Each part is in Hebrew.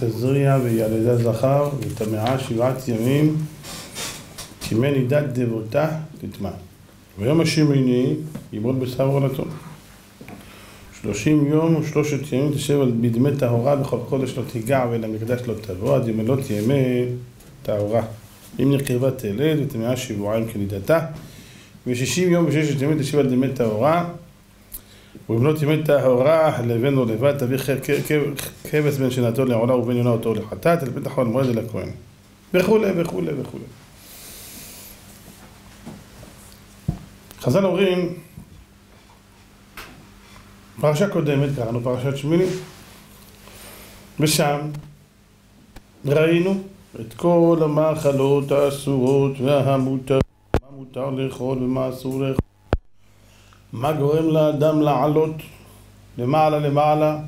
תזריע וילדה זכר וטמאה שבעת ימים כי מנידת דבותה תטמע. ויום השמיני ימרוד בשר עולתו. שלושים יום ושלושת ימים תשב על בדמי טהורה בכל חודש לא תיגע ולמקדש לא תבוא עד ימלות ימי טהורה. אם נקרבה תלד וטמאה שבועיים כנידתה ושישים יום וששת ימים תשב על דמי טהורה ובנות ימי טהורה לבן או לבד תביא כבש בין שנתו לעולה ובין יונה אותו לחטאת אל פתח המועד אל הכהן וכולי וכולי וכולי חז"ל אומרים פרשה קודמת, קראנו פרשת שמיני ושם ראינו את כל המאכלות האסורות והמותר מה מותר לאכול ומה אסור לאכול מה גורם לאדם לעלות למעלה למעלה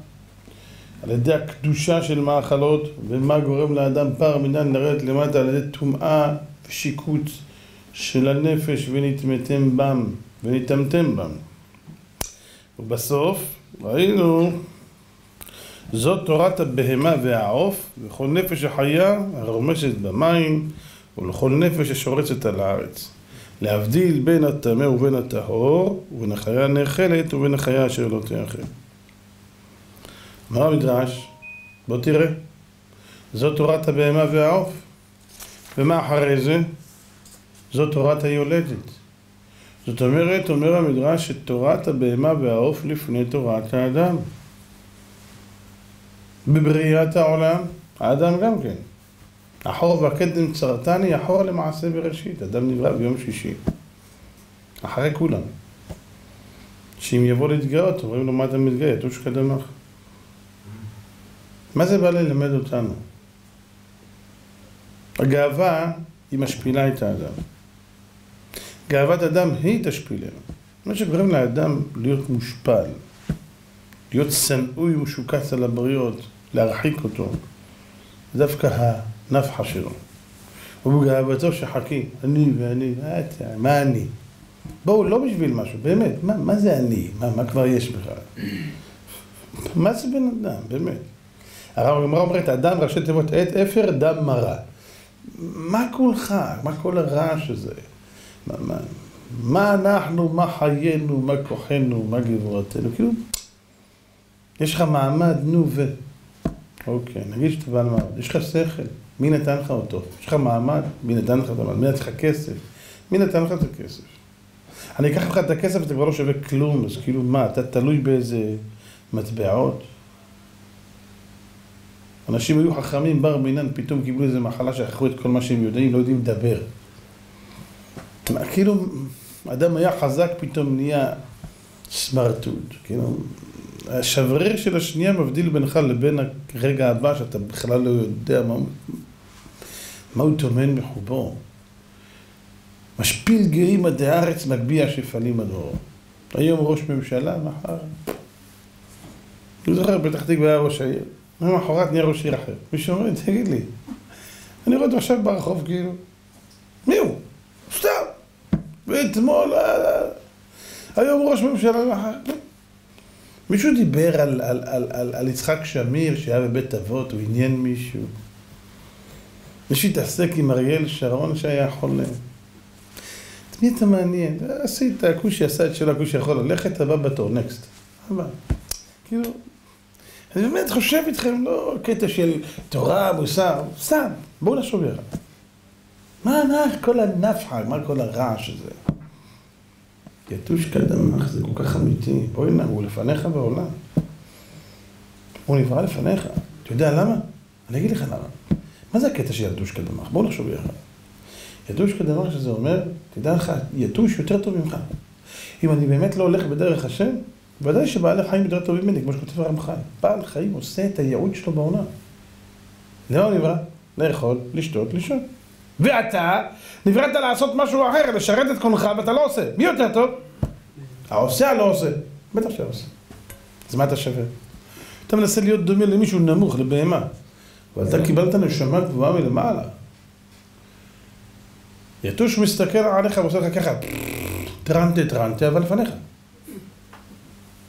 על ידי הקדושה של מאכלות ומה גורם לאדם פר מינן לרדת למטה על ידי טומאה ושיקוץ של הנפש ונטמתם בם ונטמתם בם ובסוף ראינו זאת תורת הבהמה והעוף וכל נפש החיה הרומשת במים ולכל נפש השורצת על הארץ להבדיל בין הטמא ובין הטהור, ובין החיה הנאכלת ובין החיה אשר לא תאכל. מה המדרש? בוא תראה. זו תורת הבהמה והעוף. ומה אחרי זה? זו תורת היולדת. זאת אומרת, אומר המדרש שתורת הבהמה והעוף לפני תורת האדם. בבריאת העולם, האדם גם כן. אחור והקדם צרתני, אחורה למעשה בראשית. אדם נברא ביום שישי. אחרי כולם. שאם יבוא להתגאות, אומרים לו מה אתה מתגאה? יתוש קדמך. מה זה בא ללמד אותנו? הגאווה היא משפילה את האדם. גאוות אדם היא תשפילנו. מה שגורם לאדם להיות מושפל, להיות שנאוי ומשוקץ על הבריות, להרחיק אותו, דווקא הנפחה שלו. ובגאוותו שחכי, אני ואני, מה אני? בואו, לא בשביל משהו, באמת, מה, מה זה אני? מה, מה כבר יש בכלל? מה זה בן אדם, באמת? הרב הגמרא אומרת, אדם ראשי תיבות עת אפר, דם מרה. מה כולך? מה כל הרעש הזה? מה, מה, מה אנחנו, מה חיינו, מה כוחנו, מה גבורתנו? כאילו, יש לך מעמד, נו ו... אוקיי, נגיד שאתה בעל מעמד, יש לך שכל, מי נתן לך אותו? יש לך מעמד, מי נתן לך את המעמד? מי נתן לך כסף? מי נתן לך את הכסף? אני אקח לך את הכסף ואתה כבר לא שווה כלום, אז כאילו מה, אתה תלוי באיזה מטבעות? אנשים היו חכמים בר מינן, פתאום קיבלו איזה מחלה שכחו את כל מה שהם יודעים, לא יודעים לדבר. כאילו, אדם היה חזק, פתאום נהיה סמרטוט. כאילו, השבריר של השנייה מבדיל בינך לבין הרגע הבא, שאתה בכלל לא יודע מה, מה הוא טומן בחובו. משפיל גאים עדי הארץ, מגביה שפלים הדור. היום ראש ממשלה, מחר. אני זוכר, פתח תקווה היה ראש העיר. למחרת נהיה ראש עיר אחר. מישהו אומר, תגיד לי, אני רואה אותו עכשיו ברחוב, כאילו, מי הוא? ואתמול, היום ראש ממשלה מחר. מישהו דיבר על, על, על, על, על יצחק שמיר שהיה בבית אבות, הוא עניין מישהו. מישהו התעסק עם אריאל שרון שהיה חולה. את מי אתה מעניין? עשית, הכושי עשה את שלו, הכושי יכול ללכת, הבא בתור, נקסט. הבא. כאילו, אני באמת חושב איתכם, לא קטע של תורה, מוסר, סתם, בואו נחשוב יחד. מה, מה כל הנפחה, מה כל הרעש הזה? יתוש קדמך, זה כל כך אמיתי. בואי נא, הוא לפניך בעולם. הוא נברא לפניך. אתה יודע למה? אני אגיד לך למה. מה זה הקטע של יתוש קדמך? בואו נחשוב יחד. יתוש קדמך שזה אומר, תדע לך, יתוש יותר טוב ממך. אם אני באמת לא הולך בדרך השם, ודאי שבעלי חיים יותר טובים ממני, כמו שכותב הרמח"ל. בעל חיים עושה את הייעוד שלו בעולם. למה הוא נברא? לאכול, לשתות, לישון. ואתה נבראת לעשות משהו אחר, לשרת את קונך ואתה לא עושה. מי יותר טוב? העושה הלא עושה. בטח שעושה. אז מה אתה שווה? אתה מנסה להיות דומה למישהו נמוך, לבהמה. אבל אתה קיבלת נשמה גבוהה מלמעלה. יתוש מסתכל עליך ועושה לך ככה, טרנטה טרנטה, אבל לפניך.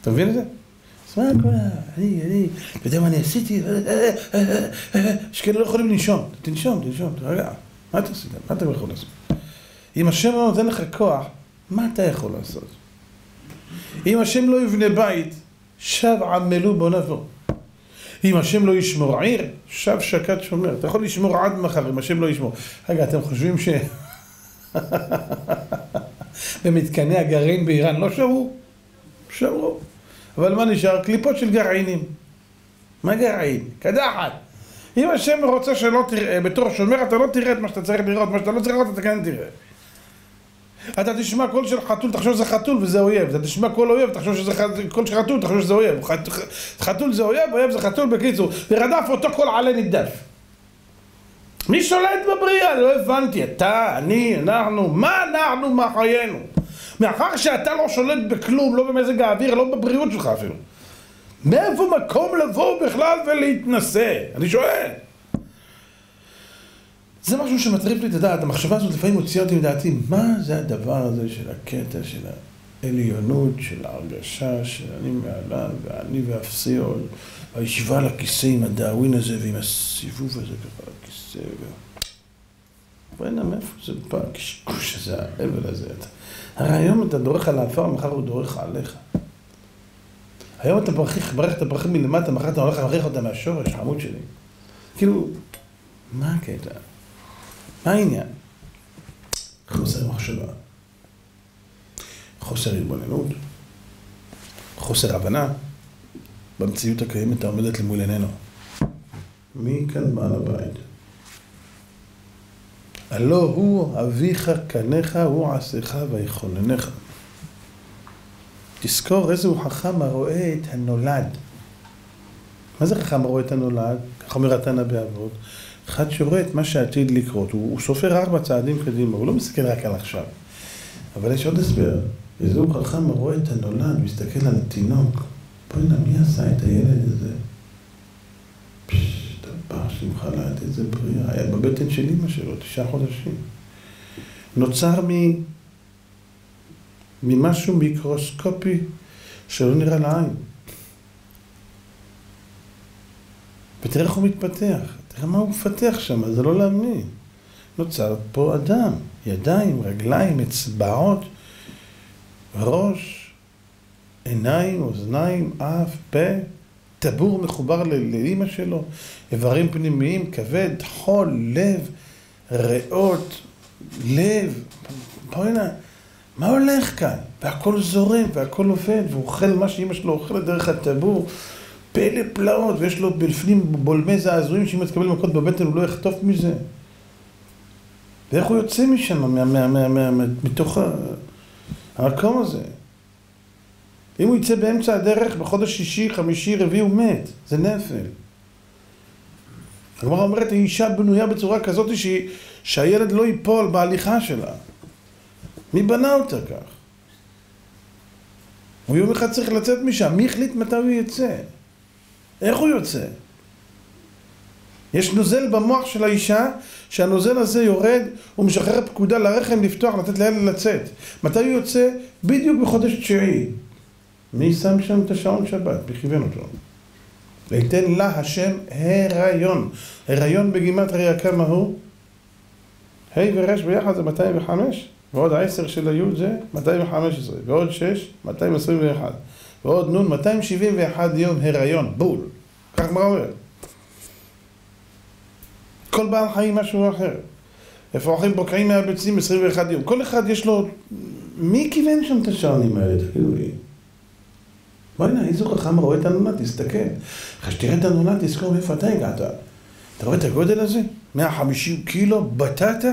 אתה מבין את זה? אז מה כל ה... אני, אני, אתה יודע מה אני עשיתי? יש כאלה לא יכולים לנשום. תנשום, תנשום, תרגע. מה אתה עשית? מה אתה יכול לעשות? אם השם לא נותן לך כוח, מה אתה יכול לעשות? אם השם לא יבנה בית, שב עמלו בו נבוא. אם השם לא ישמור עיר, שב שקד שומר. אתה יכול לשמור עד מחר אם השם לא ישמור. רגע, אתם חושבים ש... במתקני הגרעין באיראן לא שמרו? שמרו. אבל מה נשאר? קליפות של גרעינים. מה גרעין? קדחת. אם השם רוצה שלא תראה, בתור שומר אתה לא תראה את מה שאתה צריך לראות, מה שאתה לא צריך לראות אתה כן תראה. אתה תשמע קול של חתול, תחשוב שזה חתול וזה אויב. אתה תשמע קול אויב, תחשוב שזה קול של חתול, תחשוב שזה אויב. חתול זה אויב, אויב זה חתול, בקיצור. ורדף אותו קול עלה נידף. מי שולט בבריאה? לא הבנתי. אתה, אני, אנחנו, מה אנחנו, מה חיינו? מאחר שאתה לא שולט בכלום, לא במזג האוויר, לא בבריאות שלך אפילו. מאיפה מקום לבוא בכלל ולהתנשא? אני שואל. זה משהו שמטריף לי את הדעת, המחשבה הזאת לפעמים מוציאה אותי מדעתי, מה זה הדבר הזה של הקטע של העליונות, של ההרגשה של אני מעליו ואני ואפסי עוד, הישיבה על הכיסא עם הדאווין הזה ועם הסיבוב הזה ככה על הכיסא בוא'נה, מאיפה זה בא, הקשקוש הזה, האבל הזה. הרי היום אתה דורך על האפר, מחר הוא דורך עליך. היום אתה מברך את הברכים מלמטה, מחר אתה הולך לברך אותה מהשורש, חמוד שלי. כאילו, מה הקטע? מה העניין? חוסר מחשבה, חוסר התבוננות, חוסר הבנה במציאות הקיימת העומדת למול עינינו. מי כאן בעל הבית? הלא הוא אביך קניך, הוא עשיך ויכוננך. תזכור איזה הוא חכם הרואה את הנולד. מה זה חכם הרואה את הנולד? כך אומר התנא באבות. אחד שרואה את מה שעתיד לקרות. הוא, הוא סופר ארבע צעדים קדימה, הוא לא מסתכל רק על עכשיו. אבל יש עוד הסבר. איזה הוא חכם הרואה את הנולד, מסתכל על התינוק. בוא'נה, מי עשה את הילד הזה? פשש, דבר איזה בריאה. היה בבטן של שלו, תשעה חודשים. נוצר מ... ממשהו מיקרוסקופי שלא נראה לעין. ותראה איך הוא מתפתח, תראה מה הוא מפתח שם, זה לא להאמין. נוצר פה אדם, ידיים, רגליים, אצבעות, ראש, עיניים, אוזניים, אף, פה, טבור מחובר לאימא שלו, איברים פנימיים, כבד, חול, לב, ריאות, לב, בוא'נה, מה הולך כאן? והכל זורם, והכל עובד, והוא אוכל מה שאימא שלו אוכלת דרך הטבור. פלא פלאות, ויש לו בפנים בולמי זעזועים שאם יתקבל מכות בבטן הוא לא יחטוף מזה. ואיך הוא יוצא משם, מה, מה, מה, מה, מה, מתוך המקום הזה? אם הוא יצא באמצע הדרך, בחודש שישי, חמישי, רביעי, הוא מת. זה נפל. הגמרא אומרת, האישה בנויה בצורה כזאת ש... שהילד לא ייפול בהליכה שלה. מי בנה אותה כך? הוא יום אחד צריך לצאת משם, מי החליט מתי הוא יצא? איך הוא יוצא? יש נוזל במוח של האישה, שהנוזל הזה יורד, הוא משחרר פקודה לרחם לפתוח, לתת לילד לצאת. מתי הוא יוצא? בדיוק בחודש תשיעי. מי שם שם את השעון שבת? מי כיוון אותו? ויתן לה השם הריון. הריון בגימטריה כמה הוא? ה' ור' ביחד זה 205, ועוד העשר של הי' זה 215, ועוד 6, 221. ועוד נון, 271 יום הריון, בול. כך מה אומר? כל בעל חיים משהו אחר. אפרוחים בוקעים מהביצים 21 יום. כל אחד יש לו... מי כיוון שם את השעונים האלה? תגידו לי. בוא'נה, איזו חכם רואה את הנולד, תסתכל. אחרי שתראה את הנולד, תזכור מאיפה אתה הגעת. אתה רואה את הגודל הזה? 150 קילו בטטה?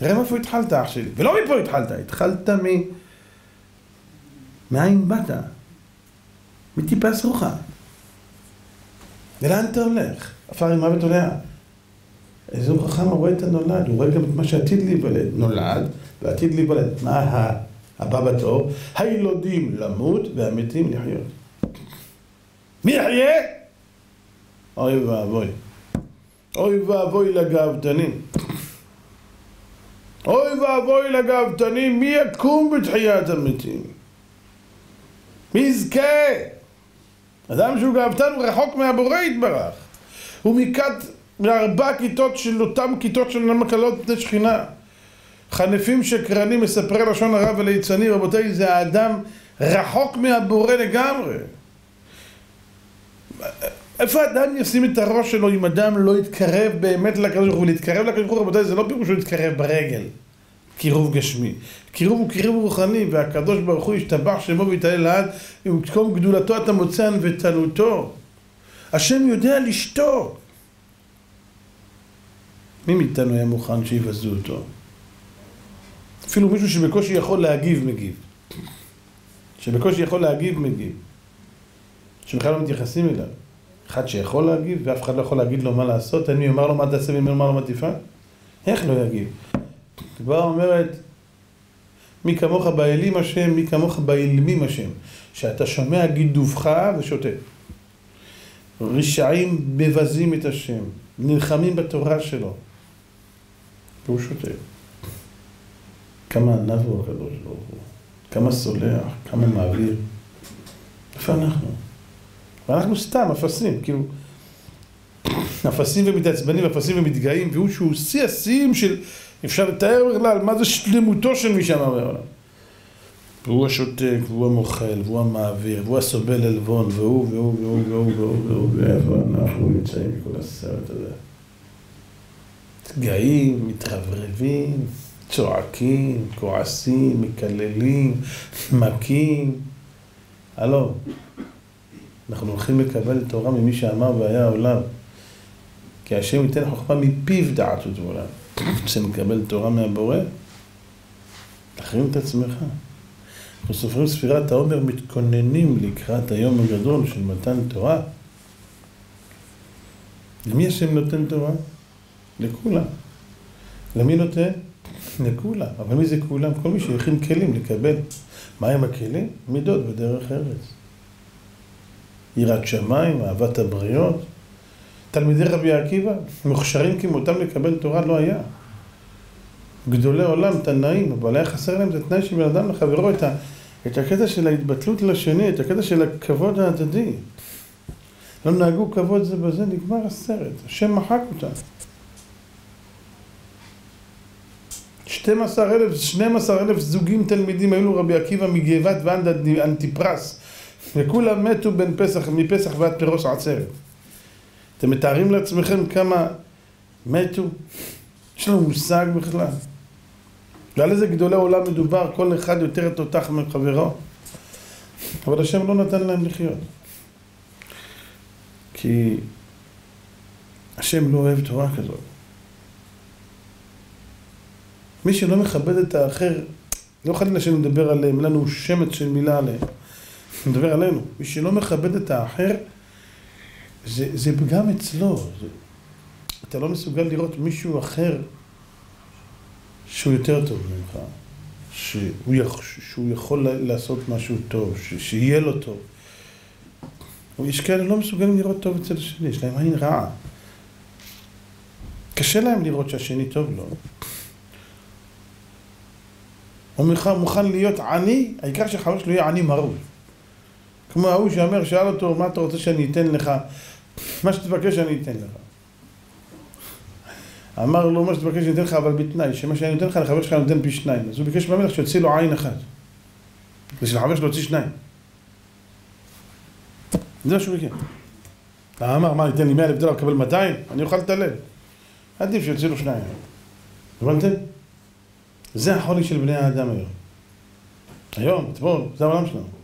תראה מאיפה התחלת, אח שלי. ולא מפה התחלת, התחלת מ... מאין באת? מטיפה סרוחה. ולאן אתה הולך? עפר עם מוות עולה. איזה חכם רואה את הנולד, הוא רואה גם את מה שעתיד להיוולד. נולד ועתיד להיוולד. מה הבא בתור? הילודים למות והמתים לחיות. מי יחיה? אוי ואבוי. אוי ואבוי לגאוותנים. אוי ואבוי לגאוותנים, מי יקום בתחיית המתים? מי יזכה? אדם שהוא גאוותן רחוק מהבורא יתברך. הוא מכת מארבע כיתות של אותם כיתות של מקלות פני שכינה. חנפים שקרנים מספרי לשון הרע וליצני, רבותיי, זה האדם רחוק מהבורא לגמרי. איפה אדם ישים את הראש שלו אם אדם לא יתקרב באמת לקדוש ברוך הוא? להתקרב לקדוש ברוך הוא, רבותיי, זה לא פירושו להתקרב ברגל, קירוב גשמי. קירוב הוא קירוב רוחני, והקדוש ברוך הוא ישתבח שמו ויתעלל לעד, ובמקום גדולתו אתה מוצא ענוותנותו. השם יודע לשתוק. מי מאיתנו היה מוכן שיבזו אותו? אפילו מישהו שבקושי יכול להגיב, מגיב. שבקושי יכול להגיב, מגיב. שבכלל לא מתייחסים אליו. אחד שיכול להגיב, ואף אחד לא יכול להגיד לו מה לעשות, אין מי יאמר לו מה תעשה ומי יאמר לו מה תפעל? איך לא יגיב? כבר אומרת, מי כמוך באלים השם, מי כמוך באילמים השם, שאתה שומע גידובך ושותק. רשעים מבזים את השם, נלחמים בתורה שלו, והוא שותק. כמה ענב הוא הקדוש ברוך הוא, כמה סולח, כמה מעביר. איפה אנחנו? ואנחנו סתם אפסים, כאילו, אפסים ומתעצבנים, אפסים ומתגאים, והוא שהוא שיא השיאים של, אפשר לתאר בכלל מה זה שלמותו של מי שאמר בעולם. והוא השותק, והוא המוכל, והוא המעביר, והוא הסובל עלבון, והוא, והוא, והוא, והוא, והוא, והוא, ואיפה אנחנו נמצאים בכל הסרט הזה. מתגאים, מתרברבים, צועקים, כועסים, מקללים, מכים. הלו, אנחנו הולכים לקבל תורה ממי שאמר והיה העולם. כי השם ייתן חוכמה מפיו דעת ותבונה. רוצה לקבל תורה מהבורא? תחרים את עצמך. אנחנו סופרים ספירת העומר מתכוננים לקראת היום הגדול של מתן תורה. למי השם נותן תורה? לכולם. למי נותן? לכולם. אבל מי זה כולם? כל מי שהכין כלים לקבל. מה הם הכלים? מידות בדרך ארץ. יראת שמיים, אהבת הבריות. תלמידי רבי עקיבא, מוכשרים כמותם לקבל תורה לא היה. גדולי עולם, תנאים, אבל היה חסר להם את התנאי של בן אדם לחברו, את, ה, את הקטע של ההתבטלות לשני, את הקטע של הכבוד ההדדי. לא נהגו כבוד זה בזה, נגמר הסרט. השם מחק אותם. 12 אלף, 12 אלף זוגים תלמידים היו לו רבי עקיבא מגאבת ועד אנטיפרס וכולם מתו בין פסח, מפסח ועד פירוש עצרת. אתם מתארים לעצמכם כמה מתו? יש לנו מושג בכלל? ועל איזה גדולי עולם מדובר, כל אחד יותר תותח מחברו. אבל השם לא נתן להם לחיות. כי השם לא אוהב תורה כזאת. מי שלא מכבד את האחר, לא חלילה שאני מדבר עליהם, לנו שמץ של מילה עליהם. אני מדבר עלינו. מי שלא מכבד את האחר, זה, זה פגם אצלו. זה, אתה לא מסוגל לראות מישהו אחר שהוא יותר טוב ממך, שהוא, יכ, שהוא יכול לעשות משהו טוב, ש, שיהיה לו טוב. יש כאלה לא מסוגלים לראות טוב אצל השני, יש להם עין רעה. קשה להם לראות שהשני טוב לו. הוא מוכן להיות עני, העיקר שחבר שלו יהיה עני מרוי. כמו ההוא שאומר, שאל אותו, מה אתה רוצה שאני אתן לך? מה שתבקש אני אתן לך. אמר לו, מה שתבקש אני אתן לך, אבל בתנאי, שמה שאני נותן לך, לחבר שלך נותן פי שניים. אז הוא ביקש מהמלך שיוציא לו עין אחת. ושלחבר שלו יוציא שניים. זה מה שהוא ביקש. אמר, מה, ניתן לי 100 אלף דולר לקבל 200? אני אוכל את הלב. עדיף שיוציא לו שניים. הבנתם? זה החולי של בני האדם היום. היום, אתמול, זה העולם שלנו.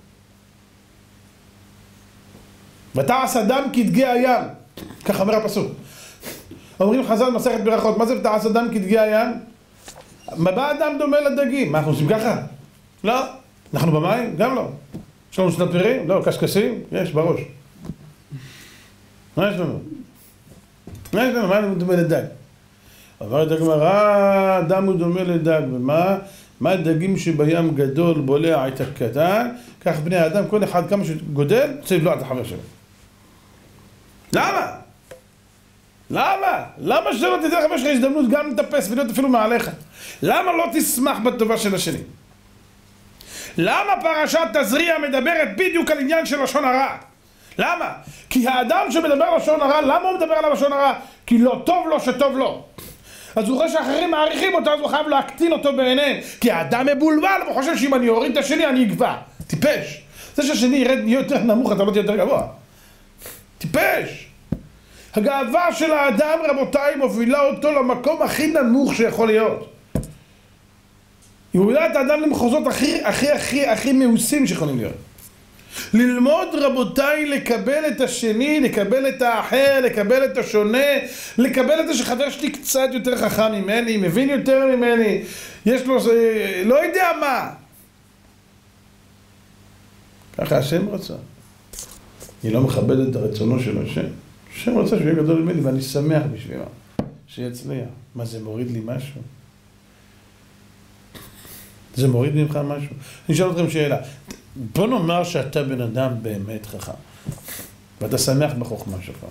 ותעש אדם כדגי הים, כך אומר הפסוק. אומרים חז"ל מסכת ברכות, מה זה ותעש אדם כדגי הים? בא אדם דומה לדגים? מה אנחנו עושים ככה? לא. אנחנו במים? גם לא. יש לנו שנת פרים? לא. קשקשים? יש, בראש. מה יש לנו? מה יש לנו? מה דומה לדג? אומרת הגמרא, אדם הוא דומה לדג, ומה? מה דגים שבים גדול בולע את הקטן, כך בני האדם, כל אחד כמה שגודל, צריך לבלוע את החבר שלו. למה? למה? למה שלא תיתן לחבר שלך הזדמנות גם לטפס ולהיות אפילו מעליך? למה לא תשמח בטובה של השני? למה פרשת תזריע מדברת בדיוק על עניין של לשון הרע? למה? כי האדם שמדבר לשון הרע, למה הוא מדבר על הלשון הרע? כי לא טוב לו שטוב לו. אז הוא רואה שאחרים מעריכים אותו, אז הוא חייב להקטין אותו בעיניהם. כי האדם מבולבל, הוא חושב שאם אני אוריד את השני, אני אגבע. טיפש. זה שהשני ירד יותר נמוך, אתה לא תהיה יותר גבוה. טיפש. הגאווה של האדם, רבותיי, מובילה אותו למקום הכי נמוך שיכול להיות. היא מובילה את האדם למחוזות הכי, הכי, הכי, הכי מאוסים שיכולים להיות. ללמוד רבותיי לקבל את השני, לקבל את האחר, לקבל את השונה, לקבל את זה שחבר שלי קצת יותר חכם ממני, מבין יותר ממני, יש לו, זה, לא יודע מה. ככה השם רצה. אני לא מכבד את הרצונו של השם. השם רצה שהוא יהיה גדול ממני ואני שמח בשבילו, שיצליח. מה זה מוריד לי משהו? זה מוריד ממך משהו? אני אשאל אתכם שאלה. בוא נאמר שאתה בן אדם באמת חכם, ואתה שמח בחוכמה שלך.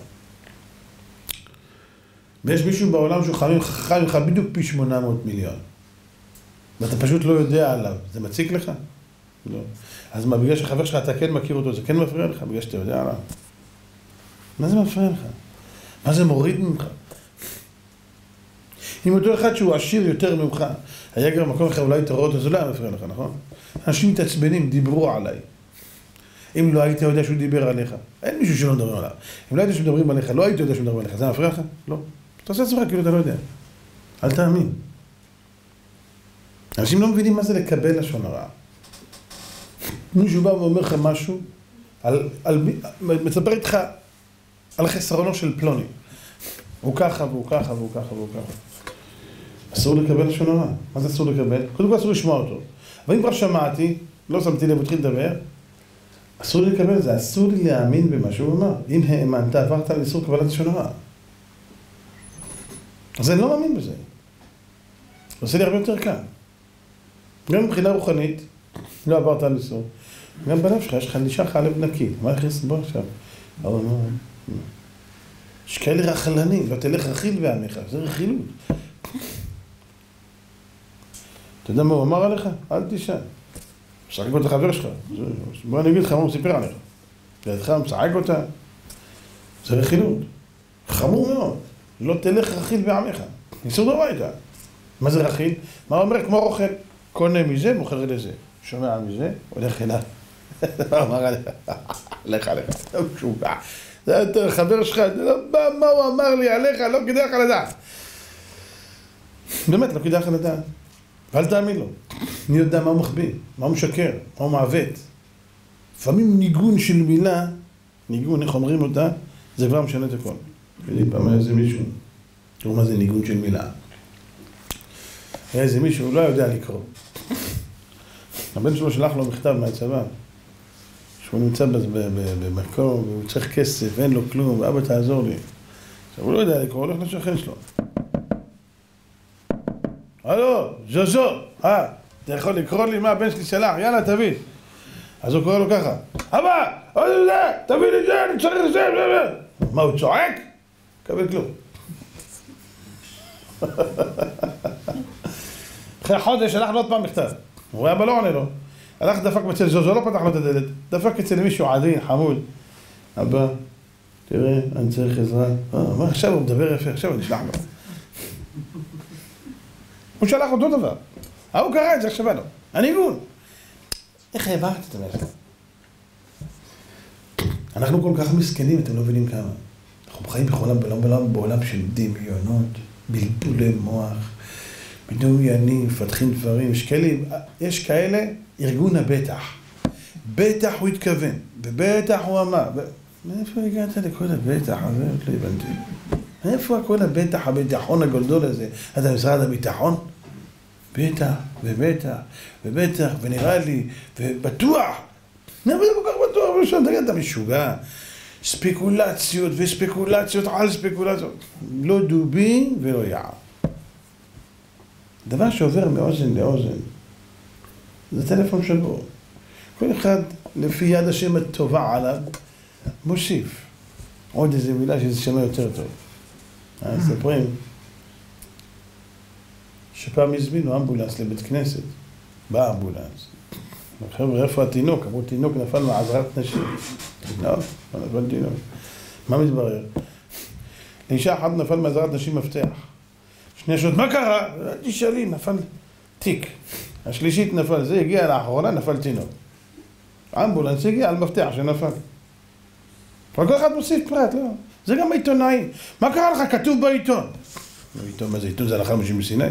ויש מישהו בעולם שהוא חכם ממך בדיוק פי 800 מיליון, ואתה פשוט לא יודע עליו, זה מציק לך? לא. אז מה, בגלל שחבר שלך אתה כן מכיר אותו, זה כן מפריע לך? בגלל שאתה יודע עליו? מה זה מפריע לך? מה זה מוריד ממך? אם אותו אחד שהוא עשיר יותר ממך, היה גר במקום אחר, אולי רואה אותו, זה לא היה מפריע לך, נכון? אנשים מתעצבנים, דיברו עליי. אם לא היית יודע שהוא דיבר עליך, אין מישהו שלא מדבר עליו. אם לא היית שמדברים עליך, לא היית יודע שמדברים עליך, זה מפריע לך? לא. אתה עושה עצמך כאילו אתה לא יודע. אל תאמין. אנשים לא מבינים מה זה לקבל לשון הרע. מישהו בא ואומר לך משהו, על, על, מספר איתך על חסרונו של פלוני. הוא ככה והוא ככה והוא ככה והוא ככה. אסור לקבל לשון הרע. מה זה אסור לקבל? קודם כל אסור לשמוע אותו. אבל אם כבר שמעתי, לא שמתי לב, התחיל לדבר, אסור לי לקבל את זה, אסור לי להאמין במה שהוא אמר. אם האמנת, עברת על איסור קבלת לשון הרע. אז אני לא מאמין בזה. זה עושה לי הרבה יותר קל. גם מבחינה רוחנית, לא עברת על איסור. גם בלב שלך, יש לך, נשאר לך לב נקי. מה יכניס בו עכשיו? יש כאלה רכלנים, לא תלך רכיל בעמך, זה רכילות. אתה יודע מה הוא אמר עליך? אל תשאל. משחק אותה חבר שלך. בוא אני אגיד לך מה הוא סיפר עליך. לידך משחק אותה. זה רכילות. חמור מאוד. לא תלך רכיל בעמך. ניסו דורייתא. מה זה רכיל? מה אומר? כמו רוכל. קונה מזה, מוכר לזה. שומע מזה, הולך אליו. אמר עליך, לך עליך, לא משוגע. זה יותר חבר שלך, לא, מה הוא אמר לי עליך, לא כדאי לך לדעת. באמת, לא כדאי לך לדעת. ואל תאמין לו. מי יודע מה הוא מחביא, מה הוא משקר, מה הוא מעוות. לפעמים ניגון של מילה, ניגון, איך אומרים אותה, זה כבר משנה את הכל. תגידי, פעם היה איזה מישהו, תראו מה זה ניגון של מילה. היה איזה מישהו, הוא לא יודע לקרוא. הבן שלו שלח לו מכתב מהצבא, שהוא נמצא במקום, והוא צריך כסף, ואין לו כלום, ואבא תעזור לי. עכשיו, הוא לא יודע לקרוא, הולך לשכן שלו. הלו, ז'וז'ו, אה, אתה יכול לקרוא לי מה הבן שלי שלח, יאללה, תביא. אז הוא קורא לו ככה, אבא, עוד זה, תביא לי זה, אני צריך זה, מה, הוא צועק? קבל כלום. אחרי חודש שלח לו עוד פעם מכתב. הוא רואה אבא לא עונה לו. הלך דפק אצל ז'וז'ו, לא פתח לו את הדלת. דפק אצל מישהו עדין, חמוד. אבא, תראה, אני צריך עזרה. אה, מה עכשיו הוא מדבר יפה, עכשיו אני אשלח לו. הוא שלח אותו דבר. ההוא קרא את זה, עכשיו לא. הניגון. איך העברת את המסר? אנחנו כל כך מסכנים, אתם לא מבינים כמה. אנחנו חיים בכל העולם, בעולם, בעולם של דמיונות, בלבולי מוח, מדומיינים, מפתחים דברים. כאלה, יש כאלה, ארגון הבטח. בטח הוא התכוון, ובטח הוא אמר. מאיפה הגעת לכל הבטח הזה? לא הבנתי. מאיפה כל הבטח, הביטחון הגדול הזה? אתה משרד הביטחון? בטח, ובטח, ובטח, ונראה לי, ובטוח. למה זה כל כך בטוח? ראשון, תגיד, אתה משוגע. ספקולציות וספקולציות על ספקולציות. לא דובי ולא יער. דבר שעובר מאוזן לאוזן, זה טלפון שבור. כל אחד, לפי יד השם הטובה עליו, מוסיף עוד איזה מילה שזה שמע יותר טוב. אז מספרים שפעם הזמינו אמבולנס לבית כנסת, בא אמבולנס. חבר'ה, איפה התינוק? אמרו, תינוק נפל מעזרת נשים. לא, לא נפל תינוק. מה מתברר? לאישה אחת נפל מעזרת נשים מפתח. שני שעות, מה קרה? תשאלי, נפל תיק. השלישית נפל, זה הגיע לאחרונה, נפל תינוק. האמבולנס הגיע על מפתח שנפל. אבל כל אחד מוסיף פרט, לא. זה גם העיתונאי. מה קרה לך? כתוב בעיתון. בעיתון, מה זה עיתון? זה הלכה משה מסיני.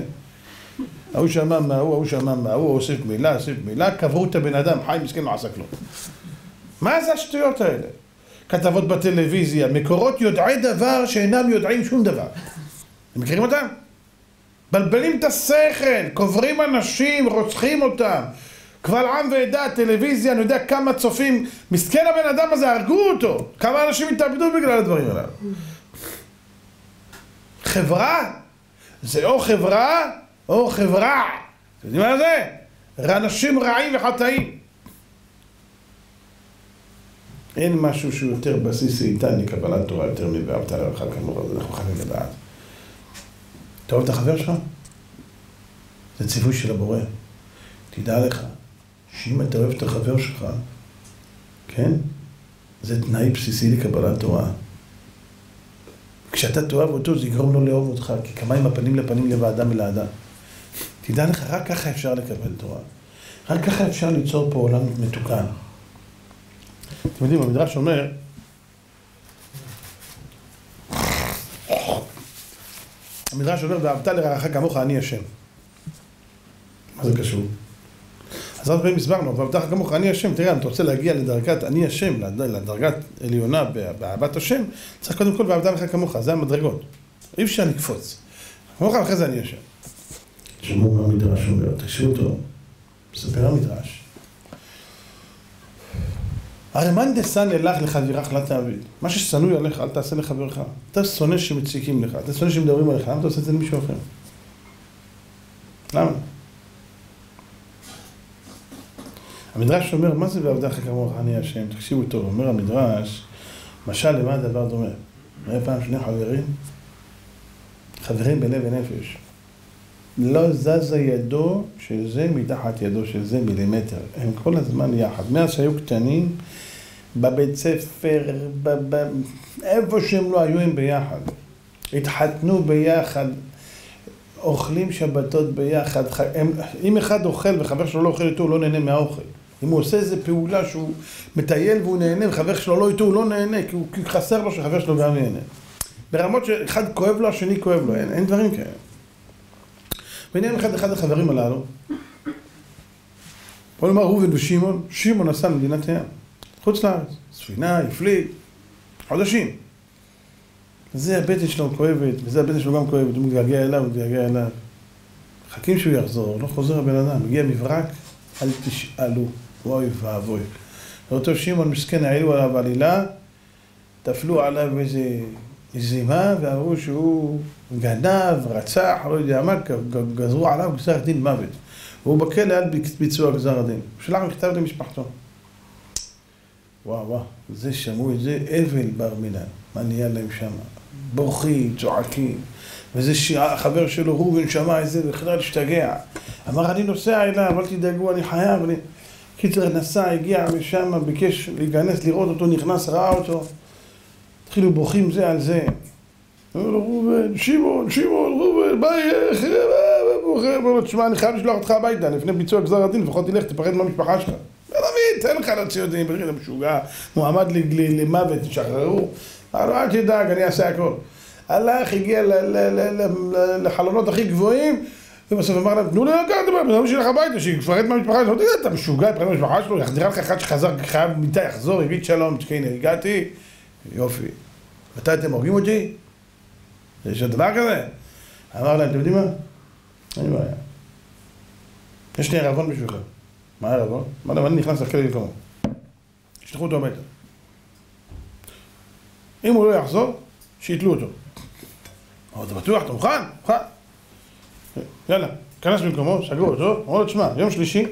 ההוא שמע מההוא, ההוא שמע מההוא, הוסיף מילה, הוסיף מילה, קברו את הבן אדם, חי מסכן לא עשה כלום. מה זה השטויות האלה? כתבות בטלוויזיה, מקורות יודעי דבר שאינם יודעים שום דבר. אתם מכירים אותם? מבלבלים את השכל, קוברים אנשים, רוצחים אותם. קבל עם ועדה, טלוויזיה, אני יודע כמה צופים, מסכן הבן אדם הזה, הרגו אותו. כמה אנשים התאבדו בגלל הדברים הללו. חברה, זה או חברה או חברה. אתם יודעים מה זה? אנשים רעים וחטאים. אין משהו שהוא יותר בסיס איתן לקבלת תורה יותר מ"ואהבת לרעך כמוך", אנחנו חייבים לדעת. אתה אוהב את החבר שלך? זה ציווי של הבורא. תדע לך, שאם אתה אוהב את החבר שלך, כן? זה תנאי בסיסי לקבלת תורה. כשאתה תאהב אותו, זה יגרום לו לאהוב אותך, כי כמים הפנים לפנים לוועדה מלעדה. תדע לך, רק ככה אפשר לקבל תורה. רק ככה אפשר ליצור פה עולם מתוקן. אתם יודעים, המדרש אומר, המדרש אומר, ואהבת לרעך כמוך, אני השם. מה זה קשור? אז הרבה פעמים הסברנו, ואהבת כמוך, אני השם. תראה, אם אתה רוצה להגיע לדרגת אני השם, לדרגת עליונה באהבת השם, צריך קודם כל ואהבת לך כמוך, זה המדרגות. אי אפשר לקפוץ. כמוך, אחרי זה אני השם. תשמעו מה המדרש אומר, תקשיבו טוב. מספר המדרש. הרי מאן דשנא לך לחבירך לא תעביד. מה ששנוא עליך אל תעשה לחברך. אתה שונא שמציקים לך, אתה שונא שמדברים עליך, למה אתה עושה את זה למישהו אחר? למה? המדרש אומר, מה זה ועבדך כמוך אני השם? תקשיבו טוב, אומר המדרש, משל למה הדבר דומה? היה פעם שני חברים, חברים בלב ונפש. לא זזה ידו של זה מתחת ידו של זה מילימטר. הם כל הזמן יחד. מאז שהיו קטנים, בבית ספר, בב... איפה שהם לא היו הם ביחד. התחתנו ביחד, אוכלים שבתות ביחד. הם... אם אחד אוכל וחבר שלו לא אוכל איתו, הוא לא נהנה מהאוכל. אם הוא עושה איזה פעולה שהוא מטייל והוא נהנה, וחבר שלו לא איתו, הוא לא נהנה, כי, הוא... כי חסר לו שחבר שלו גם נהנה. ברמות שאחד כואב לו, השני כואב לו, אין, אין דברים כאלה. ביניהם אחד אחד החברים הללו, בוא נאמר ראובן ושמעון, שמעון נסע למדינת הים, חוץ לארץ, ספינה, הפליג, חודשים. וזה הבטן שלו כואבת, וזה הבטן שלו גם כואבת, הוא מתגעגע אליו, הוא מתגעגע אליו. מחכים שהוא יחזור, לא חוזר הבן אדם, מגיע מברק, אל תשאלו, אוי ואבוי. ואותו שמעון מסכן העלו עליו עלילה, טפלו עליו איזה זימה ואמרו שהוא גנב, רצח, לא יודע מה, גזרו עליו גזר דין מוות. והוא בכלא על ביצוע גזר הדין. הוא שלח מכתב למשפחתו. וואו וואו, זה שמעו את זה, אבל בר מינן. מה נהיה להם שם? בוכים, צועקים. וזה החבר שלו, ראובן, שמע את זה, בכלל השתגע. אמר, אני נוסע אליו, אל תדאגו, אני חייב. אני... קיצר נסע, הגיע משם, ביקש להיכנס, לראות אותו, נכנס, ראה אותו. התחילו בוכים זה על זה. אמרו לו, ראובן, שמעון, שמעון, ראובן, מה יהיה? בוכה, אמר לו, תשמע, אני חייב לשלוח אותך הביתה, לפני ביצוע גזר הדין, לפחות תלך, תפחד מהמשפחה שלך. מבין, תן לך להוציא אותי, אתה משוגע, מועמד למוות, תשחררו. אל תדאג, אני אעשה הכל. הלך, הגיע לחלונות הכי גבוהים, ובסוף אמר להם, תנו לי לקחת את הבן אדם שלך הביתה, שיפרד מהמשפחה שלו. אתה משוגע, יפרד מהמשפחה שלו, יחזיר לך אחד שחזר, חייב מיטה, יחזור, יגיד שלום, הנה, הגעתי, יופי. מתי אתם הורגים אותי? יש עוד דבר כזה? אמר להם, אתם יודעים מה? אין בעיה. יש לי ערבון בשבילכם. מה הערבון? מה אני נכנס לכלא במקומו? ישלחו אותו הביתה. אם הוא לא יחזור, שיתלו אותו. אבל אתה בטוח? אתה מוכן? מוכן. יאללה, כנס במקומו, סגור, טוב? אמרו לו, תשמע, יום שלישי,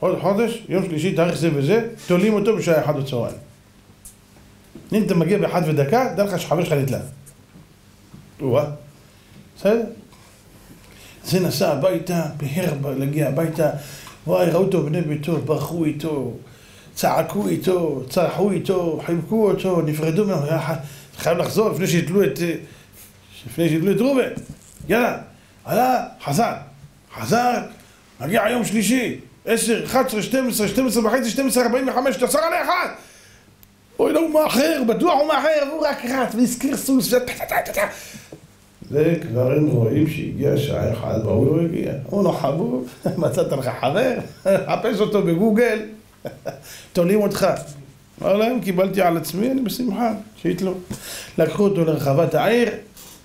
עוד חודש, יום שלישי, תאריך זה וזה, תולים אותו בשעה אחת בצהריים. אם אתה מגיע באחת ודקה, דע לך שחבר שלך נתלה. או-אה, בסדר? זה נסע הביתה, בהר להגיע הביתה, וואי, ראו אותו בני ביתו, ברחו איתו, צעקו איתו, צרחו איתו, חיבקו אותו, נפרדו ממנו, חייב לחזור לפני שיתלו את... לפני שיתלו את ראובן. יאללה, עלה, חזר. חזר, מגיע יום שלישי, 10, 11, 12, 12 וחצי, 12, 45, תעצור על אחד! אוי, לא, הוא מאחר, בטוח הוא מאחר, והוא רק רץ והזכיר סוס, זה כבר הם רואים שהגיע שעה אחת, והוא לא הגיע. הוא לא חבוב, מצאת לך חבר, חפש אותו בגוגל, תולים אותך. אמר להם, קיבלתי על עצמי, אני בשמחה, שיתלו. לקחו אותו לרחבת העיר,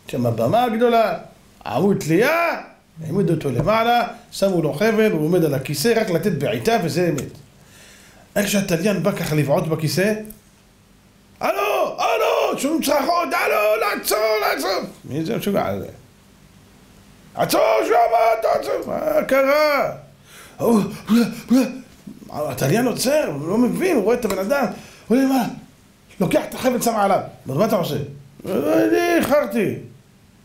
שם הבמה הגדולה, עמוד תלייה, העמידו אותו למעלה, שמו לו חבל, הוא עומד על הכיסא, רק לתת בעיטה וזה אמת. איך שהתליין בא ככה לבעוט בכיסא, הלו, הלו, שום צרחות, הלו, לעצור, לעצור. מי זה משוגע הזה? עצור שם, תעצור, מה קרה? התליין עוצר, הוא לא מבין, הוא רואה את הבן אדם, הוא אומר, מה? לוקח את החבל, שם עליו. מה אתה עושה? אני איחרתי.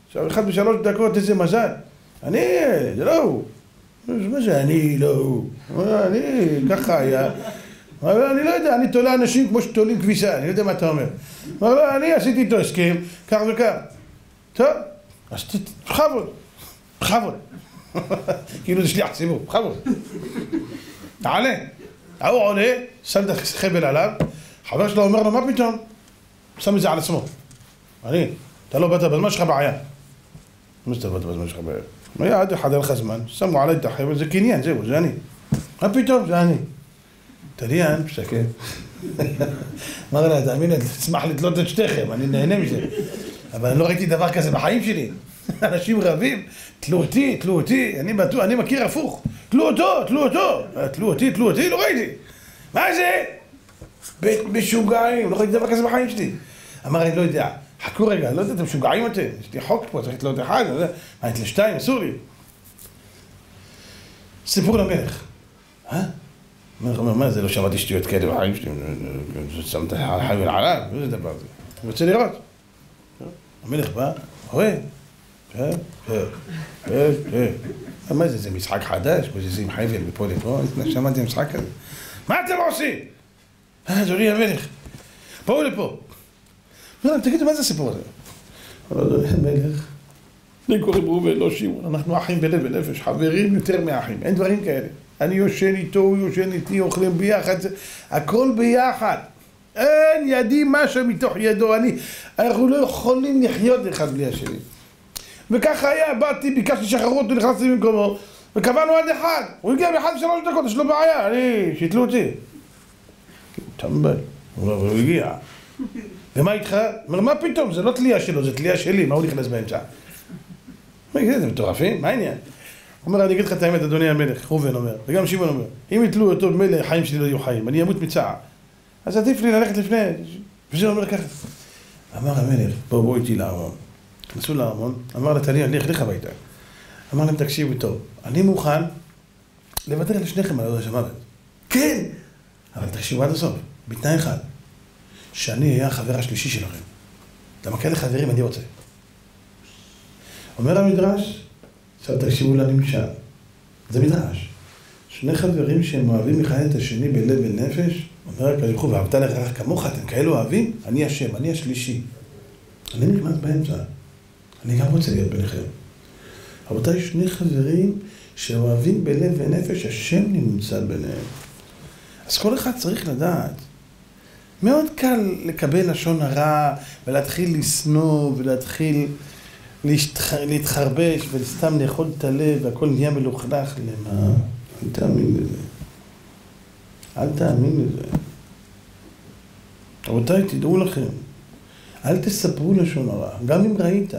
עכשיו, אחד בשלוש דקות, איזה מזל. אני, זה לא הוא. מה זה אני, לא הוא? אני, ככה היה. אני לא יודע, אני תולה אנשים כמו שתולים כביסה, אני לא יודע מה אתה אומר. אמר לו, אני עשיתי איתו הסכם, כך וכך. טוב, אז בכבוד, בכבוד. כאילו זה שליח ציבור, בכבוד. תעלה. ההוא עולה, שם את החבל עליו, חבר שלו אומר לו, מה פתאום? שם את זה על עצמו. אני, אתה לא באת בזמן שלך בעיה. מה שאתה באת בזמן שלך בעיה? היה עד אחד, אין לך זמן, שמו עליי את החבל, זה קניין, זהו, זה אני. מה פתאום? זה אני. תליין, מסתכל. אמר לה, תאמין לי, תשמח לתלות את שתיכם, אני נהנה מזה. אבל אני לא ראיתי דבר כזה בחיים שלי. אנשים רבים, תלו אותי, תלו אותי, אני בטוח, אני מכיר הפוך. תלו אותו, תלו אותו. תלו אותי, תלו אותי, לא ראיתי. מה זה? משוגעים, לא ראיתי דבר כזה בחיים שלי. אמר, אני לא יודע, חכו רגע, לא יודע, אתם משוגעים אותי, יש לי חוק פה, צריך לתלות אחד, מה, לתלות אסור לי. סיפור למלך. אה? מה זה, לא שמעתי שטויות כאלה בחיים שלי, שמת חייל עליו, איזה דבר זה? אני רוצה לראות. המלך בא, רואה, מה זה, זה משחק חדש? מזיזים חבל מפה לפה? שמעתי משחק כזה. מה אתם עושים? אדוני המלך, בואו לפה. תגידו, מה זה הסיפור הזה? אדוני המלך, אני קוראים ראובן, לא שמעון, אנחנו אחים בלב ונפש, חברים יותר מאחים, אין דברים כאלה. אני יושן איתו, הוא יושן איתי, אוכלים ביחד, זה, הכל ביחד. אין ידי משהו מתוך ידו, אני, אנחנו לא יכולים לחיות אחד בלי השני. וככה היה, באתי, ביקשתי שחררו אותו, נכנסתי במקומו, וקבענו עד אחד. הוא הגיע באחד ושלוש דקות, יש לו בעיה, אני, שיתלו אותי. טמבל, הוא הגיע. ומה איתך? אומר, מה פתאום, זה לא תלייה שלו, זה תלייה שלי, מה הוא נכנס באמצע? זה מטורפים, מה העניין? אומר, אני אגיד לך את האמת, אדוני המלך, ראובן אומר, וגם שמעון אומר, אם יתלו אותו במילא, החיים שלי לא יהיו חיים, אני אמות מצער. אז עדיף לי ללכת לפני, וזה אומר ככה. אמר המלך, בואו בואו איתי לארמון. נכנסו לארמון, אמר לתלמיד, לך, לך הביתה. אמר להם, תקשיבו טוב, אני מוכן לוותר לשניכם על עונש המוות. כן! אבל תקשיבו עד הסוף, בתנאי אחד, שאני אהיה החבר השלישי שלכם. למה כאלה חברים אני רוצה. אומר המדרש, עכשיו תקשיבו לנמשל. זה מדרש. שני חברים שהם אוהבים אחד את השני בלב ונפש, אומר הקדוש ברוך הוא, ואהבת לרעך כמוך, אתם כאלו אוהבים? אני השם, אני השלישי. אני נכנס באמצע. אני גם רוצה להיות ביניכם. רבותיי, שני חברים שאוהבים בלב ונפש, השם נמצא ביניהם. אז כל אחד צריך לדעת. מאוד קל לקבל לשון הרע, ולהתחיל לשנוא, ולהתחיל להתחרבש, וסתם לאכול את הלב, והכל נהיה מלוכלך. למה? אל תאמין לזה. אל תאמין לזה. רבותיי, תדעו לכם, אל תספרו לשון הרע, גם אם ראית.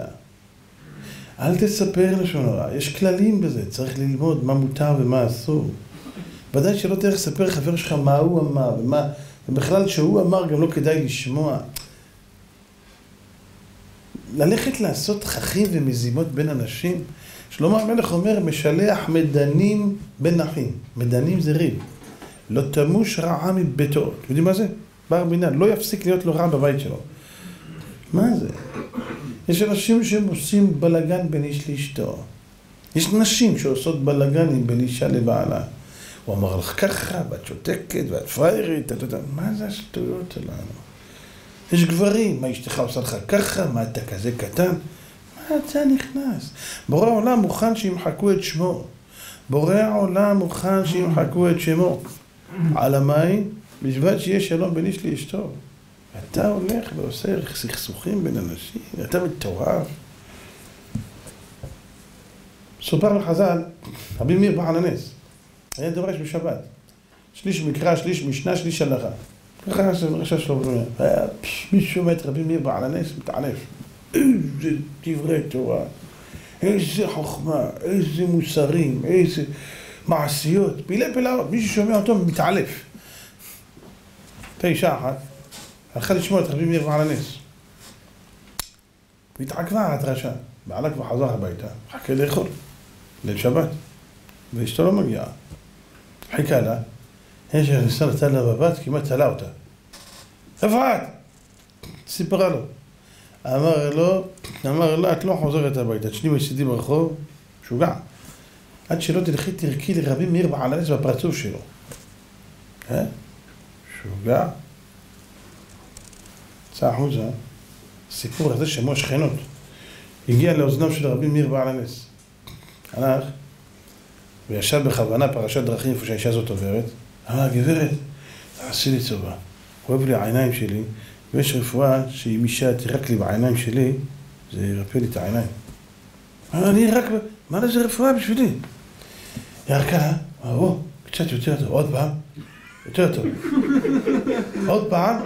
אל תספר לשון הרע, יש כללים בזה, צריך ללמוד מה מותר ומה אסור. ודאי שלא תלך לספר לחבר שלך מה הוא אמר, ומה... ובכלל שהוא אמר גם לא כדאי לשמוע. ללכת לעשות תככים ומזימות בין אנשים, שלמה המלך אומר, משלח מדנים בין אחים. מדנים זה ריב. לא תמוש רעה מביתו. אתם יודעים מה זה? בר בניין, לא יפסיק להיות לו רע בבית שלו. מה זה? יש אנשים שהם עושים בלאגן בין איש לאשתו. יש נשים שעושות בלאגנים בין אישה לבעלה. הוא אמר לך ככה, ואת שותקת, ואת פריירית, אתה יודע, מה זה השטויות שלנו? יש גברים, מה אשתך עושה לך ככה, מה אתה כזה קטן? מה אתה נכנס? בורא העולם מוכן שימחקו את שמו. בורא העולם מוכן שימחקו את שמו. על המים, בשביל שיהיה שלום בין איש לאשתו. אתה הולך ועושה סכסוכים בין אנשים, אתה מטורף. סופר בחז"ל, רבי מאיר בעל הנס, היה דורש בשבת. שליש מקרא, שליש משנה, שליש הלכה. ככה ראשי שלו בנויה. מישהו שומע את רבי מאיר בעל הנס, מתעלף. איזה דברי תורה, איזה חוכמה, איזה מוסרים, איזה מעשיות, פילי פלאות, מי ששומע אותו מתעלף. הייתה אישה אחת, הלכה לשמוע את רבי מאיר בעל הנס. והתעכבה הדרשה, בעלה כבר חזר הביתה, חכה לאכול, ליל שבת, ואשתו לא מגיעה. חיכה לה, אין שנכנסה נתן לה בבת, כמעט תלה אותה. איפה את? סיפרה לו. אמר לו, אמר לה, את לא חוזרת הביתה, תשני מצידי ברחוב, משוגע. עד שלא תלכי תרקי לרבי מאיר בעל הנס בפרצוף שלו. אה? משוגע. יצא החוצה, סיפור הזה שמו שכנות. הגיע לאוזניו של רבי מאיר בעל הנס. הלך וישב בכוונה פרשת דרכים איפה שהאישה הזאת עוברת. אמר, גברת, תעשי לי טובה. כואב לי העיניים שלי, ויש רפואה שאם אישה תירק לי בעיניים שלי, זה ירפא לי את העיניים. אני רק... מה זה רפואה בשבילי? ירקה לה, אמרו, קצת יותר טוב, עוד פעם, יותר טוב. עוד פעם,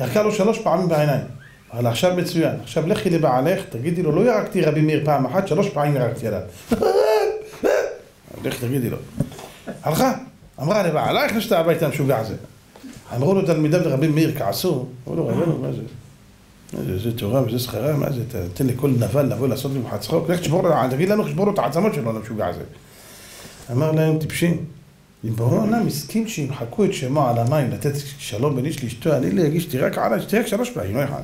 ירקה לו שלוש פעמים בעיניים. אבל עכשיו מצוין, עכשיו לכי לבעלך, תגידי לו, לא ירקתי רבי מאיר פעם אחת, שלוש פעמים ירקתי עליו. לך תגידי לו. הלכה, אמרה לבעלה, איך נשתה הביתה המשוגע הזה? אמרו לו תלמידיו לרבי מאיר, כעסו, אמרו לו, רבנו, מה זה? זה, תורה וזה שכרה, מה זה, תן לכל נבל לבוא לעשות ממך צחוק, לך תשבור תגיד לנו, תשבור לו את העצמות שלו למשוגע הזה. אמר להם, טיפשים, אם בורא העולם הסכים שימחקו את שמו על המים, לתת שלום בין איש לאשתו, אני לא אגיש תירק עליי, שתירק שלוש פעמים, לא אחד.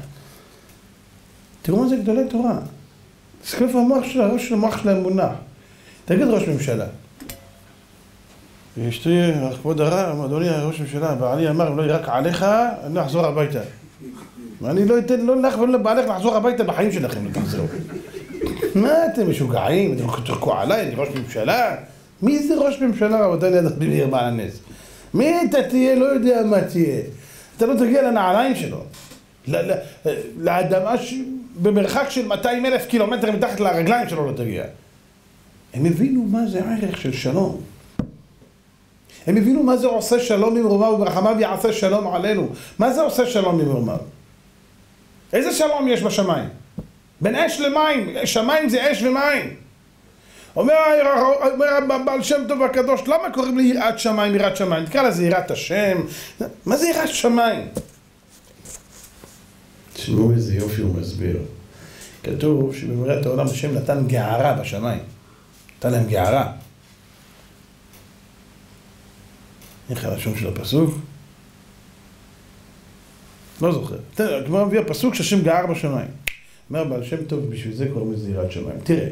תראו מה זה גדולי תורה. תסתכלו איפה המוח של הראש של המוח שלהם מונח. תגיד ראש ממשלה. אשתי, כבוד הרב, אדוני ראש ממשלה, בעלי אמר, אם לא ירק עליך, אני אחזור הביתה. ואני לא אתן לא לך ולא לבעלך לחזור הביתה בחיים שלכם, לא תחזרו. מה אתם משוגעים? אתם תחכו עליי, אני ראש ממשלה? מי זה ראש ממשלה, רבותיי, ליד רבי מאיר בעל הנס? מי אתה תהיה, לא יודע מה תהיה. אתה לא תגיע לנעליים שלו. לאדמה ש... במרחק של 200 אלף קילומטר מתחת לרגליים שלו לא תגיע. הם הבינו מה זה הערך של שלום. הם הבינו מה זה עושה שלום ממרומיו וברחמיו יעשה שלום עלינו. מה זה עושה שלום ממרומיו? איזה שלום יש בשמיים? בין אש למים, שמיים זה אש ומים. אומר, הבעל שם טוב הקדוש, למה קוראים ליראת שמיים יראת שמיים? תקרא לזה יראת השם. מה זה יראת שמיים? תשמעו איזה יופי הוא מסביר. כתוב שבבריאת העולם השם נתן גערה בשמיים. נתן להם גערה. איך הלשון של הפסוק? לא זוכר. הגמרא מביאה פסוק שהשם גער בשמיים. אומר בעל שם טוב, בשביל זה קוראים לזה יראת שמיים. תראה,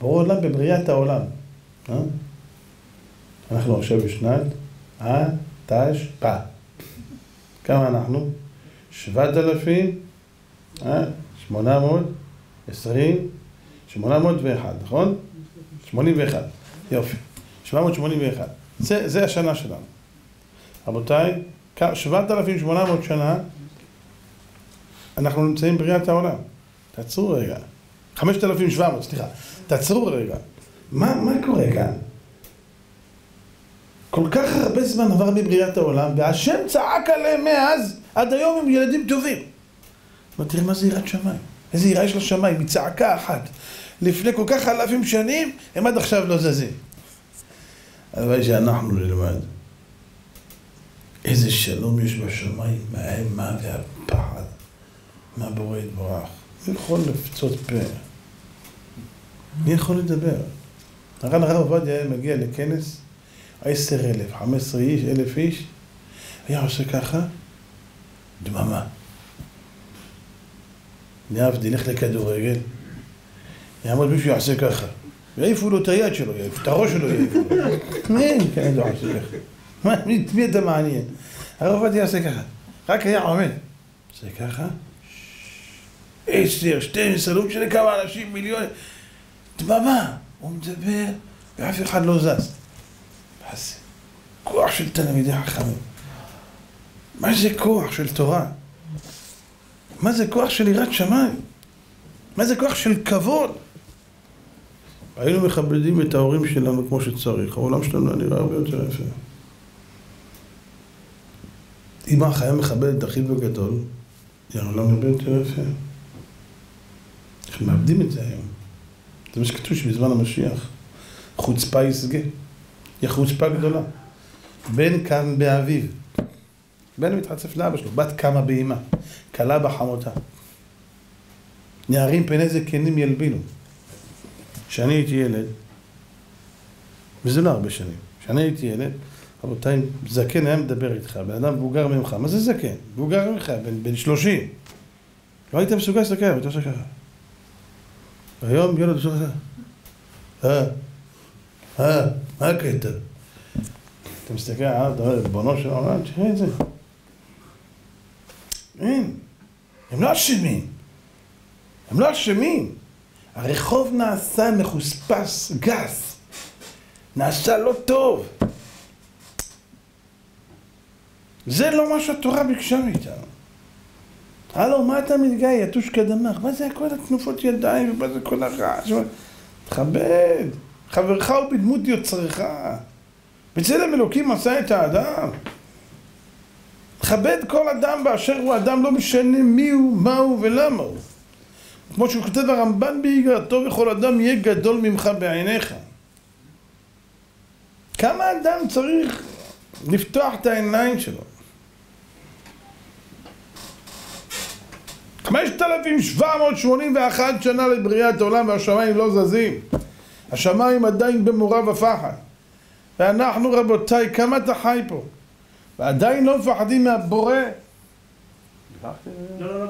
ברור עולם בבריאת העולם. אה? אנחנו עכשיו בשנת התשפ"א. כמה אנחנו? שבעת אלפים, אה? שמונה מאות עשרים, שמונה מאות ואחד, נכון? שמונים ואחד. יופי. שבע מאות שמונים ואחד. זה השנה שלנו. רבותיי, שבעת אלפים שמונה מאות שנה אנחנו נמצאים בבריאת העולם. תעצרו רגע. חמשת אלפים שבע מאות, סליחה. תעצרו רגע. מה, מה קורה כאן? כל כך הרבה זמן עבר מבריאת העולם, והשם צעק עליהם מאז, עד היום הם ילדים טובים. אבל תראה מה זה יראת שמיים. איזה יראה יש לשמיים, מצעקה אחת. לפני כל כך אלפים שנים, הם עד עכשיו לא זזים. הלוואי שאנחנו נלמד. איזה שלום יש בשמיים, מהאימה והפחד, מהבורא יתברך. מי יכול לפצות פה? מי יכול לדבר? הר"ן הרב עובדיה היה מגיע לכנס, עשר אלף, חמש עשרה איש, אלף איש, היה עושה ככה, דממה. להבדיל, לך לכדורגל, יעמוד מישהו יעשה ככה. יעיפו לו את היד שלו, את הראש שלו, יעיפו לו. אין כאלה עושה ככה. את מי אתה מעניין? הרב עובדיה יעשה ככה. רק היה עומד. עושה ככה. עשר, שתים עשרה, לא משנה כמה אנשים, מיליון. דממה. הוא מדבר, ואף אחד לא זז. מה זה? כוח של תלמידי חכמים. מה זה כוח של תורה? מה זה כוח של יראת שמיים? מה זה כוח של כבוד? היינו מכבדים את ההורים שלנו כמו שצריך, העולם שלנו נראה הרבה יותר יפה. אם האח היה מכבד את אחיו הגדול, העולם הרבה יותר יפה. אנחנו מאבדים את זה היום. זה מה שכתוב שבזמן המשיח, חוצפה ישגה. היא חוצפה גדולה. בן קם באביו. בן מתחצף לאבא שלו, בת קמה באימה, כלה בחמותה. נערים פני זקנים ילבינו. כשאני הייתי ילד, וזה לא הרבה שנים, כשאני הייתי ילד, רבותיי, זקן היה מדבר איתך, בן אדם מבוגר ממך, מה זה זקן? מבוגר ממך, בן, בן שלושים. לא היית מסוגל להסתכל עליו, אתה עושה ככה. היום ילד עושה ככה. אה, אה, מה הקטע? אתה מסתכל אתה אומר, ריבונו של עולם, תראה את זה. אין, הם לא אשמים. הם לא אשמים. הרחוב נעשה מחוספס, גס. נעשה לא טוב. זה לא מה שהתורה ביקשה מאיתנו. הלו, מה אתה מתגאה, יתוש כדמך? מה זה כל התנופות ידיים ומה זה כל הרעש? תכבד, חברך הוא בדמות יוצרך. בצלם אלוקים עשה את האדם. תכבד כל אדם באשר הוא אדם, לא משנה מי הוא, מה הוא ולמה הוא. כמו שהוא כותב הרמב"ן ביגרתו, וכל אדם יהיה גדול ממך בעיניך. כמה אדם צריך לפתוח את העיניים שלו? 5,781 שנה לבריאת העולם והשמיים לא זזים. השמיים עדיין במורא ופחד. ואנחנו רבותיי, כמה אתה חי פה? ועדיין לא מפחדים מהבורא. לא, לא, לא,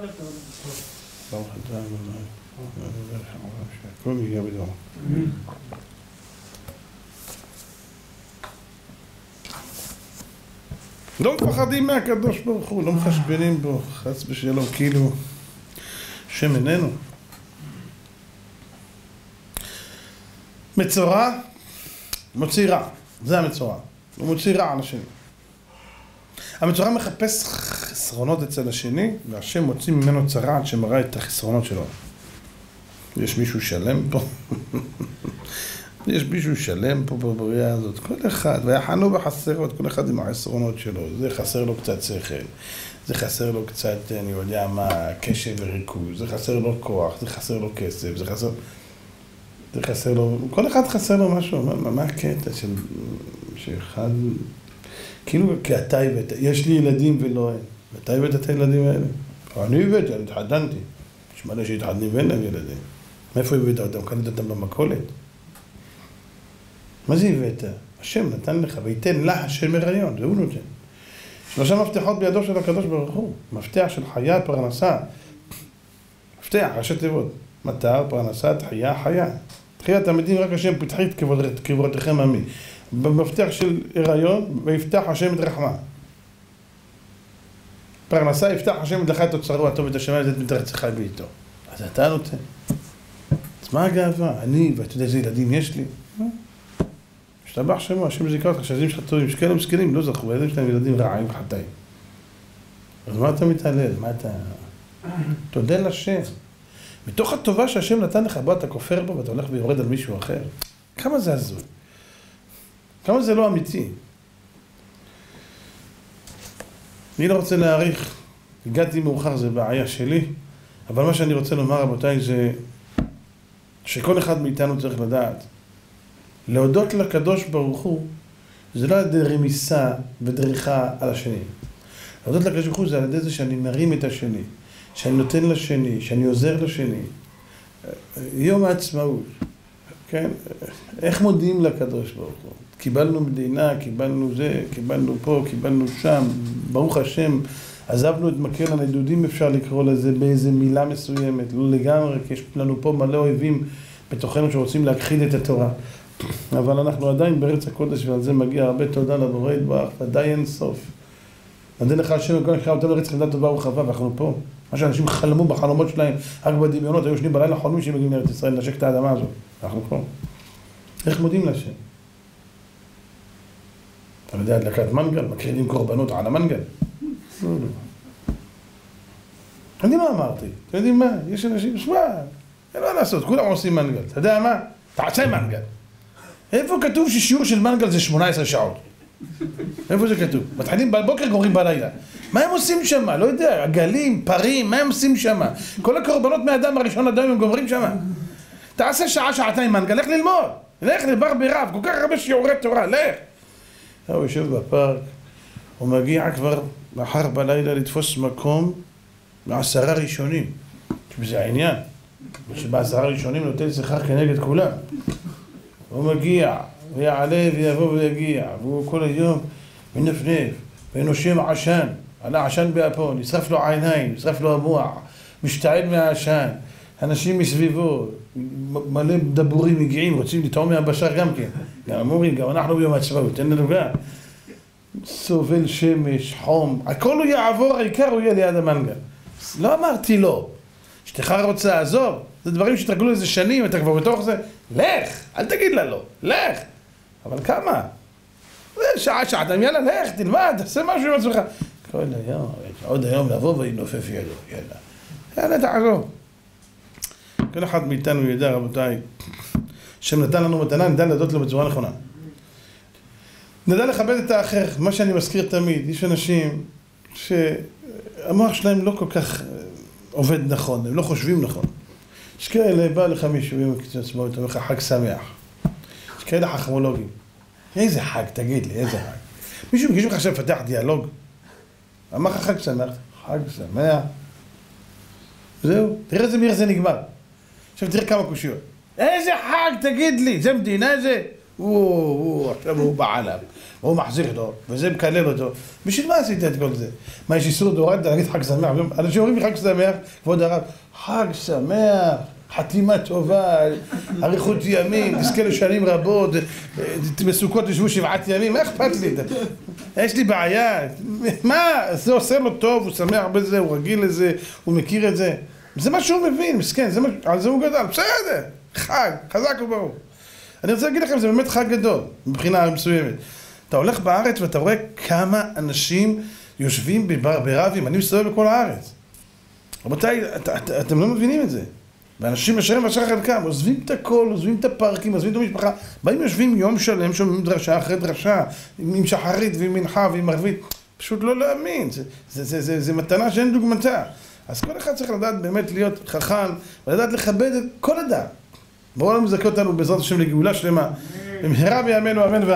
לא מפחדים מהקדוש ברוך הוא, לא מחשבנים בו, חס ושלום, כאילו השם איננו. מצורע מוציא רע, זה המצורע. הוא מוציא רע על השני. המצורע מחפש חסרונות אצל השני, והשם מוציא ממנו צרעת שמראה את החסרונות שלו. יש מישהו שלם פה? יש מישהו שלם פה בבריאה הזאת? כל אחד, ויחנו בחסרות, כל אחד עם החסרונות שלו. זה חסר לו קצת שכל, זה חסר לו קצת, אני יודע מה, קשב וריכוז, זה חסר לו כוח, זה חסר לו כסף, זה חסר... זה חסר לו, כל אחד חסר לו משהו, מה, מה הקטע של... שאחד... כאילו, כי אתה הבאת, יש לי ילדים ולא אין. ואתה הבאת את הילדים האלה. אני הבאתי, אני התחתנתי. יש מלא שהתחתנים ואין להם ילדים. מאיפה הבאת אותם? קנית אותם במכולת? מה זה הבאת? השם נתן לך, וייתן לה השם הריון, זה הוא נותן. שלושה מפתחות בידו של הקדוש ברוך הוא. מפתח של חיה, פרנסה. מפתח, ראשי תיבות. מטר, פרנסה, תחייה, חיה. תחיית המתים רק השם פתחי את קברותיכם עמי. במפתח של הריון, ויפתח השם את רחמה. פרנסה יפתח השם לך את אוצרו הטוב ואת השמיים לתת מתרץ חי בעיתו. אז אתה נותן. אז מה הגאווה? אני, ואתה יודע איזה ילדים יש לי? השתבח שמו, השם זיכה אותך, שהילדים שלך טובים, שכאלה מסכנים, לא זכו, הילדים שלהם ילדים רעים וחטאים. אז מה אתה מתעלל? מה אתה... תודה לשם. מתוך הטובה שהשם נתן לך, בוא אתה כופר בו ואתה הולך ויורד על מישהו אחר. כמה זה הזוי? כמה זה לא אמיתי? אני לא רוצה להעריך, הגעתי מאוחר, זה בעיה שלי, אבל מה שאני רוצה לומר, רבותיי, זה שכל אחד מאיתנו צריך לדעת. להודות לקדוש ברוך הוא, זה לא על ידי רמיסה ודריכה על השני. להודות לקדוש ברוך הוא זה על ידי זה שאני מרים את השני, שאני נותן לשני, שאני עוזר לשני. יום העצמאות, כן? איך מודיעים לקדוש ברוך הוא? קיבלנו מדינה, קיבלנו זה, קיבלנו פה, קיבלנו שם, ברוך השם, עזבנו את מקל הנדודים אפשר לקרוא לזה באיזה מילה מסוימת, לא לגמרי, כי יש לנו פה מלא אויבים בתוכנו שרוצים להכחיד את התורה. אבל אנחנו עדיין בארץ הקודש ועל זה מגיע הרבה תודה לבורא יתברך, ודאי אין סוף. נדע לך השם וכל נקרא אותנו ארץ חמדה טובה ורחבה ואנחנו פה. מה שאנשים חלמו בחלומות שלהם, רק בדמיונות, היו שנים בלילה חולמים שהם מגיעים לארץ ישראל, לנשק את האדמה הזאת. אנחנו פה. איך מודים להשם? על ידי הדלקת מנגל, מקרינים קורבנות על המנגל. אני לא אמרתי, אתם יודעים מה? יש אנשים, שמע, אין מה לעשות, כולם עושים מנגל. אתה יודע מה? תעשה מנגל. איפה כתוב ששיעור של מנגל זה 18 שעות? איפה זה כתוב? מתחילים בבוקר, גומרים בלילה. מה הם עושים שם? לא יודע, עגלים, פרים, מה הם עושים שם? כל הקורבנות מהאדם הראשון עד היום הם גומרים שם. תעשה שעה, שעתיים מנגל, לך ללמוד. לך לבר ברב, כל כך הרבה שיעורי תורה, לך. הוא יושב בפארק, הוא מגיע כבר מחר בלילה לתפוס מקום מעשרה ראשונים. שזה העניין. שבעשרה ראשונים נותן שכר כנגד כולם. הוא מגיע, ויעלה ויבוא ויגיע, והוא כל היום מנפנף, ונושם עשן, עלה עשן באפו, נשרף לו העיניים, נשרף לו המוח, משתעל מהעשן, אנשים מסביבו, מלא דבורים מגיעים, רוצים לטעום מהבשר גם כן, גם אומרים, גם אנחנו ביום העצמאות, אין לנו גם. סובל שמש, חום, הכל הוא יעבור, העיקר הוא יהיה ליד המנגל. לא אמרתי לא. אשתך רוצה, עזוב, זה דברים שהתרגלו איזה שנים, אתה כבר בתוך זה, לך, אל תגיד לה לא, לך. אבל כמה? זה שעה, שעתיים, יאללה, לך, תלמד, תעשה משהו עם עצמך. כל היום, עוד היום לבוא ולנופף ידו, יאללה. יאללה, תעזוב. כל אחד מאיתנו ידע, רבותיי, השם נתן לנו מתנה, נדע להודות לו בצורה נכונה. נדע לכבד את האחר, מה שאני מזכיר תמיד, יש אנשים שהמוח שלהם לא כל כך עובד נכון, הם לא חושבים נכון. יש כאלה, בא לך מישהו עם קצת עצמאות, אומר לך חג שמח. יש כאלה חכמולוגים. איזה חג, תגיד לי, איזה חג. מישהו ביקש ממך עכשיו לפתח דיאלוג? אמר לך חג שמח, חג שמח. זהו, תראה איזה מהר זה נגמר. עכשיו תראה כמה קושיות. איזה חג, תגיד לי, זה מדינה זה? הוא, עכשיו הוא בעלם, הוא מחזיר אותו, וזה מקלל אותו. בשביל מה עשית את כל זה? מה, יש איסור דאורייתא להגיד חג שמח? אנשים אומרים לי חג שמח, כבוד הרב, חג שמח, חתימה טובה, אריכות ימים, תזכה לשנים רבות, בסוכות תשבו שבעת ימים, מה אכפת לי? יש לי בעיה, מה, זה עושה לו טוב, הוא שמח בזה, הוא רגיל לזה, הוא מכיר את זה. זה מה שהוא מבין, מסכן, על זה הוא גדל, בסדר, חג, חזק וברור. אני רוצה להגיד לכם, זה באמת חג גדול, מבחינה מסוימת. אתה הולך בארץ ואתה רואה כמה אנשים יושבים ברבים, אני מסתובב בכל הארץ. רבותיי, את, את, אתם לא מבינים את זה. ואנשים ישרים בשחר חלקם, עוזבים את הכל, עוזבים את הפארקים, עוזבים את המשפחה, באים יושבים יום שלם, שומעים דרשה אחרי דרשה, עם שחרית ועם מנחה ועם ערבית, פשוט לא להאמין, זה, זה, זה, זה, זה מתנה שאין דוגמתה. אז כל אחד צריך לדעת באמת להיות חכם, ולדעת לכבד את כל אדם. בואו לנו אותנו בעזרת השם לגאולה שלמה, במהרה בימינו אמן ואמן.